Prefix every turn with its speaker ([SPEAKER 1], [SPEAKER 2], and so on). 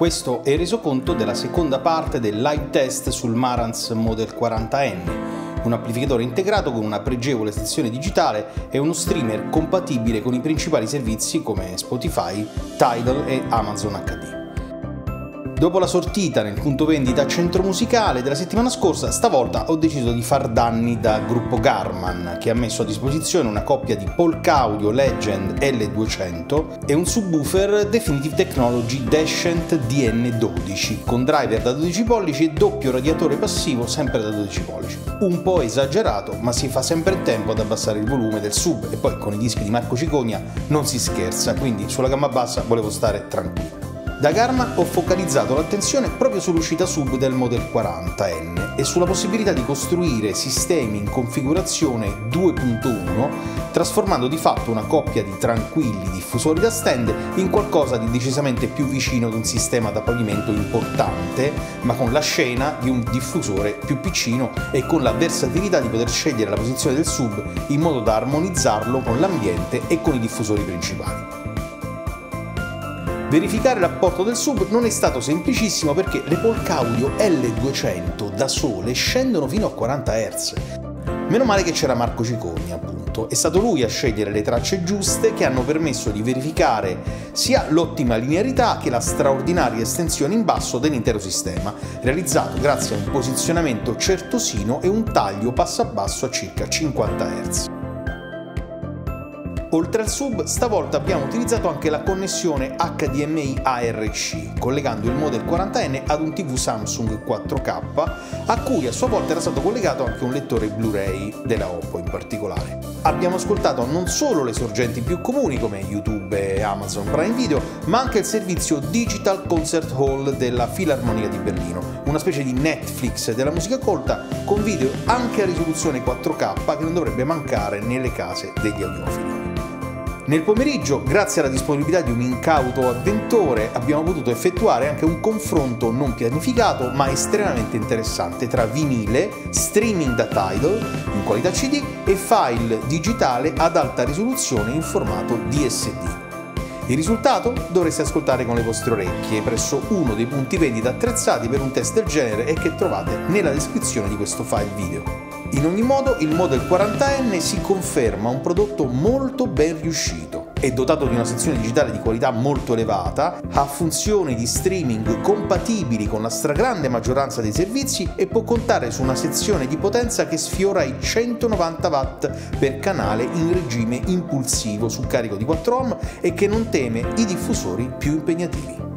[SPEAKER 1] Questo è il resoconto della seconda parte del live test sul Marantz Model 40N, un amplificatore integrato con una pregevole sezione digitale e uno streamer compatibile con i principali servizi come Spotify, Tidal e Amazon HD. Dopo la sortita nel punto vendita centro musicale della settimana scorsa, stavolta ho deciso di far danni da gruppo Garman, che ha messo a disposizione una coppia di Polk Audio Legend L200 e un subwoofer Definitive Technology Descent DN12, con driver da 12 pollici e doppio radiatore passivo sempre da 12 pollici. Un po' esagerato, ma si fa sempre in tempo ad abbassare il volume del sub e poi con i dischi di Marco Cicogna non si scherza, quindi sulla gamma bassa volevo stare tranquillo. Da Garma ho focalizzato l'attenzione proprio sull'uscita sub del Model 40N e sulla possibilità di costruire sistemi in configurazione 2.1 trasformando di fatto una coppia di tranquilli diffusori da stand in qualcosa di decisamente più vicino ad un sistema da pavimento importante, ma con la scena di un diffusore più piccino e con la versatilità di poter scegliere la posizione del sub in modo da armonizzarlo con l'ambiente e con i diffusori principali. Verificare l'apporto del sub non è stato semplicissimo perché le Polk Audio L200 da sole scendono fino a 40 Hz. Meno male che c'era Marco Cicogna, appunto. È stato lui a scegliere le tracce giuste che hanno permesso di verificare sia l'ottima linearità che la straordinaria estensione in basso dell'intero sistema, realizzato grazie a un posizionamento certosino e un taglio passo a basso a circa 50 Hz. Oltre al sub, stavolta abbiamo utilizzato anche la connessione HDMI ARC, collegando il Model 40N ad un TV Samsung 4K, a cui a sua volta era stato collegato anche un lettore Blu-ray della Oppo in particolare. Abbiamo ascoltato non solo le sorgenti più comuni come YouTube e Amazon Prime Video, ma anche il servizio Digital Concert Hall della Filarmonia di Berlino, una specie di Netflix della musica colta con video anche a risoluzione 4K che non dovrebbe mancare nelle case degli audiofili. Nel pomeriggio, grazie alla disponibilità di un incauto avventore, abbiamo potuto effettuare anche un confronto non pianificato ma estremamente interessante tra vinile, streaming da Tidal in qualità CD e file digitale ad alta risoluzione in formato DSD. Il risultato dovreste ascoltare con le vostre orecchie presso uno dei punti vendita attrezzati per un test del genere e che trovate nella descrizione di questo file video. In ogni modo il Model 40N si conferma un prodotto molto ben riuscito. È dotato di una sezione digitale di qualità molto elevata, ha funzioni di streaming compatibili con la stragrande maggioranza dei servizi e può contare su una sezione di potenza che sfiora i 190 watt per canale in regime impulsivo su carico di 4 ohm e che non teme i diffusori più impegnativi.